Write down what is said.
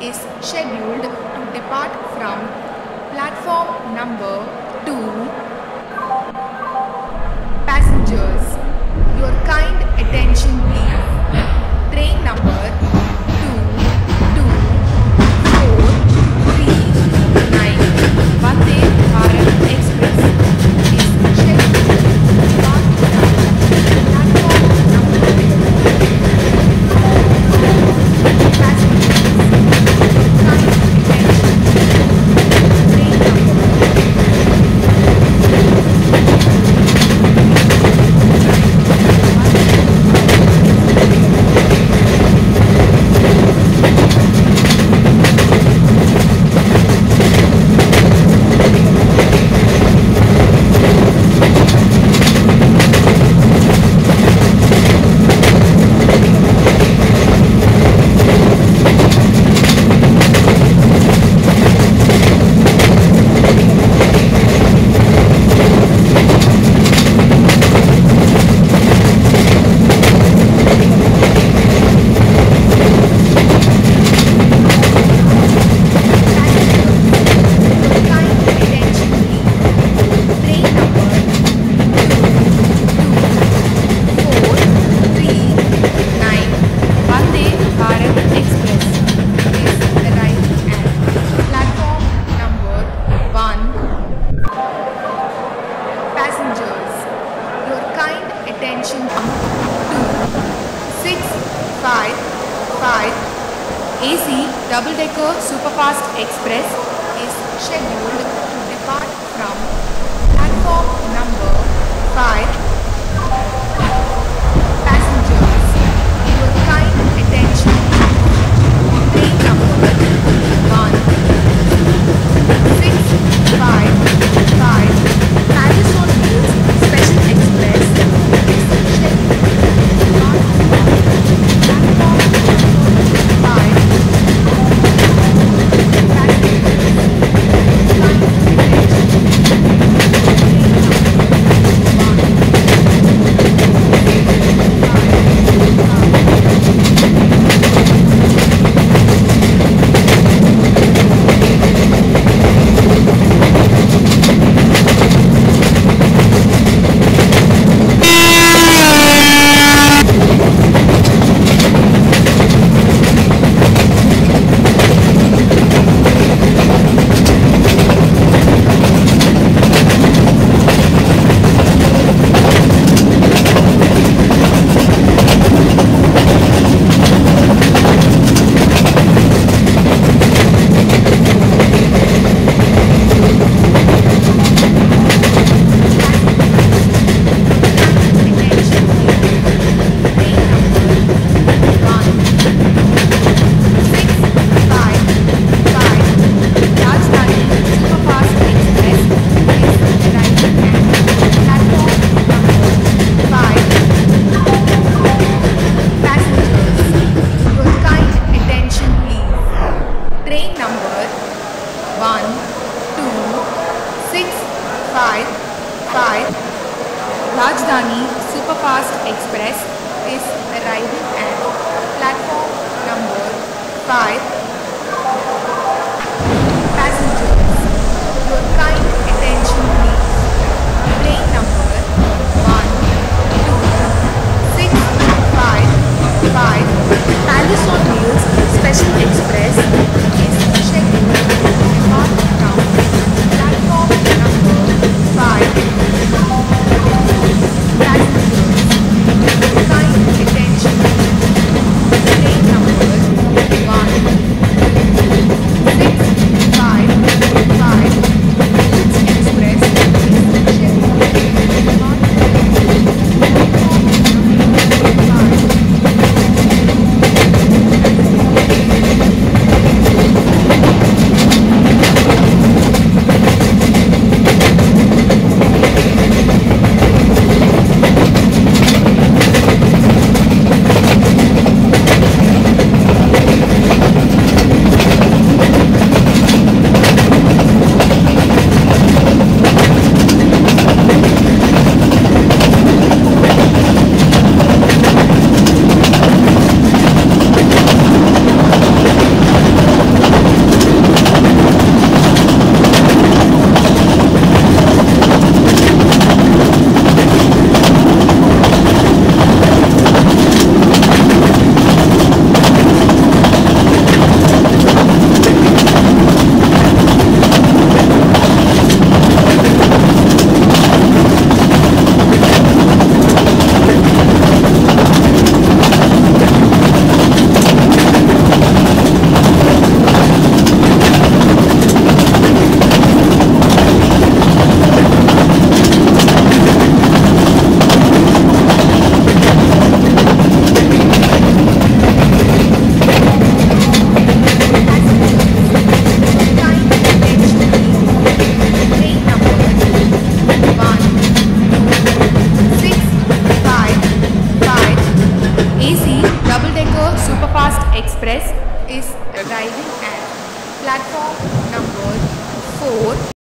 is scheduled to depart from platform number 2. Passengers, your kind 5, 5 AC double-decker superfast express is scheduled to depart from platform number 5 5. Rajdhani Superfast Express is arriving at platform number 5. Passengers, your kind attention please. Train number Palace on Wheels Special Express